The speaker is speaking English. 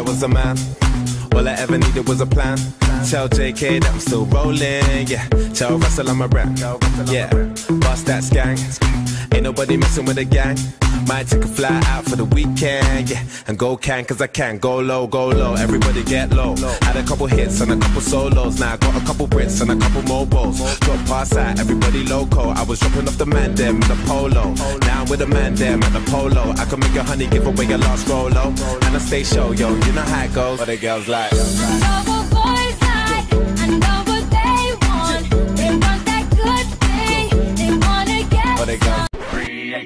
there was a man. All I ever needed was a plan. Tell JK that I'm still rolling, yeah. Tell Russell I'm a rap, yeah. Bust that skank. Ain't nobody messing with the gang. Might take a fly out for the weekend, yeah. And go can, cause I can. Go low, go low, everybody get low. Had a couple hits and a couple solos. Now I got a couple Brits and a couple mobiles. Drop pass out, everybody loco. I was dropping off the man them in the polo. Now I'm with the man them at the polo. I can make a honey give away your last rolo. And I stay show, yo, you know how it goes. But the girls like.